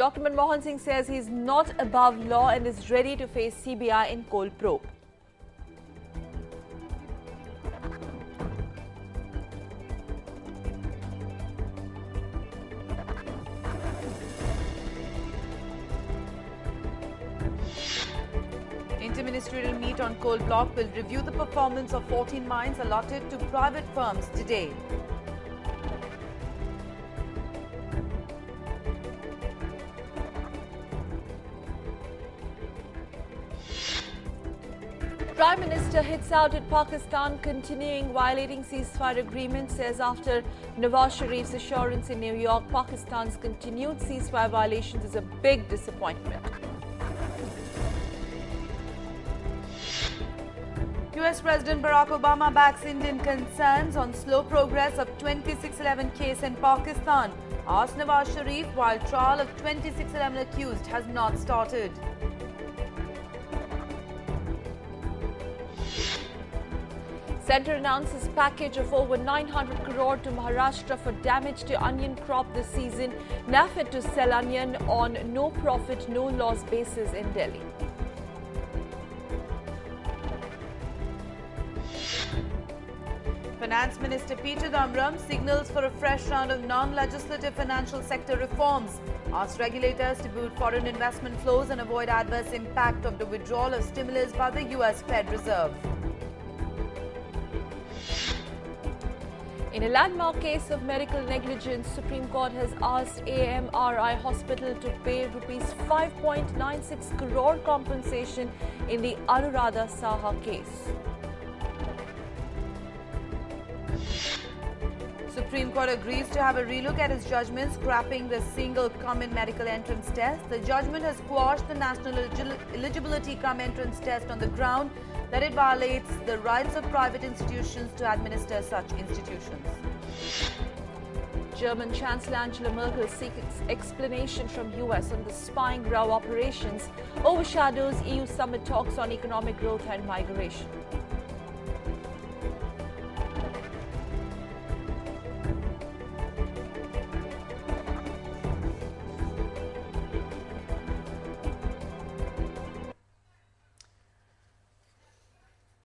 Dr. Manmohan Singh says he's not above law and is ready to face CBI in coal probe. Interministerial meet on coal block will review the performance of 14 mines allotted to private firms today. Prime Minister hits out at Pakistan, continuing violating ceasefire agreement, says after Nawaz Sharif's assurance in New York, Pakistan's continued ceasefire violations is a big disappointment. US President Barack Obama backs Indian concerns on slow progress of 2611 case in Pakistan. Asked Nawaz Sharif while trial of 2611 accused has not started. Centre announces package of over 900 crore to Maharashtra for damage to onion crop this season. NAFED to sell onion on no profit, no loss basis in Delhi. Finance Minister P. Chidambaram signals for a fresh round of non-legislative financial sector reforms. Asks regulators to boost foreign investment flows and avoid adverse impact of the withdrawal of stimulus by the US Fed Reserve. In a landmark case of medical negligence, Supreme Court has asked AMRI Hospital to pay rupees 5.96 crore compensation in the Anuradha Saha case. Supreme Court agrees to have a relook at its judgment scrapping the single common medical entrance test. The judgment has quashed the national eligibility cum entrance test on the ground that it violates the rights of private institutions to administer such institutions. German Chancellor Angela Merkel seeks explanation from US on the spying row operations overshadows EU summit talks on economic growth and migration.